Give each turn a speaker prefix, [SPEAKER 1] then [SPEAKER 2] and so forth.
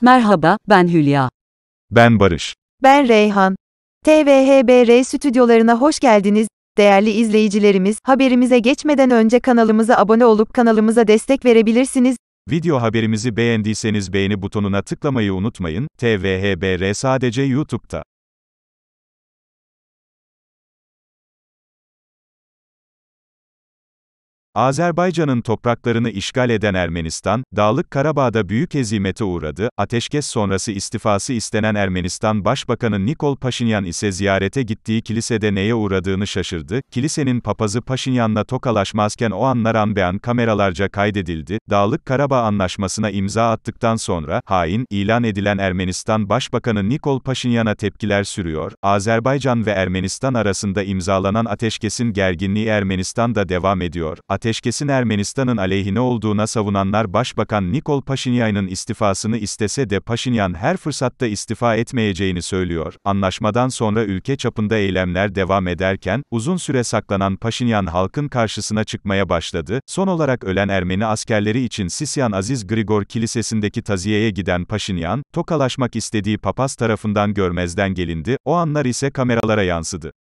[SPEAKER 1] Merhaba, ben Hülya.
[SPEAKER 2] Ben Barış.
[SPEAKER 3] Ben Reyhan. TVHBR stüdyolarına hoş geldiniz. Değerli izleyicilerimiz, haberimize geçmeden önce kanalımıza abone olup kanalımıza destek verebilirsiniz.
[SPEAKER 2] Video haberimizi beğendiyseniz beğeni butonuna tıklamayı unutmayın. TVHBR sadece YouTube'da. Azerbaycan'ın topraklarını işgal eden Ermenistan, Dağlık Karabağ'da büyük ezimete uğradı, ateşkes sonrası istifası istenen Ermenistan Başbakanı Nikol Paşinyan ise ziyarete gittiği kilisede neye uğradığını şaşırdı, kilisenin papazı Paşinyan'la tokalaşmazken o anlar an beyan kameralarca kaydedildi, Dağlık Karabağ Anlaşması'na imza attıktan sonra, hain, ilan edilen Ermenistan Başbakanı Nikol Paşinyan'a tepkiler sürüyor, Azerbaycan ve Ermenistan arasında imzalanan ateşkesin gerginliği Ermenistan'da devam ediyor, ateşkesin Ermenistan'ın aleyhine olduğuna savunanlar Başbakan Nikol Paşinyan'ın istifasını istese de Paşinyan her fırsatta istifa etmeyeceğini söylüyor. Anlaşmadan sonra ülke çapında eylemler devam ederken, uzun süre saklanan Paşinyan halkın karşısına çıkmaya başladı. Son olarak ölen Ermeni askerleri için Sisyan Aziz Grigor Kilisesi'ndeki taziyeye giden Paşinyan, tokalaşmak istediği papaz tarafından görmezden gelindi, o anlar ise kameralara yansıdı.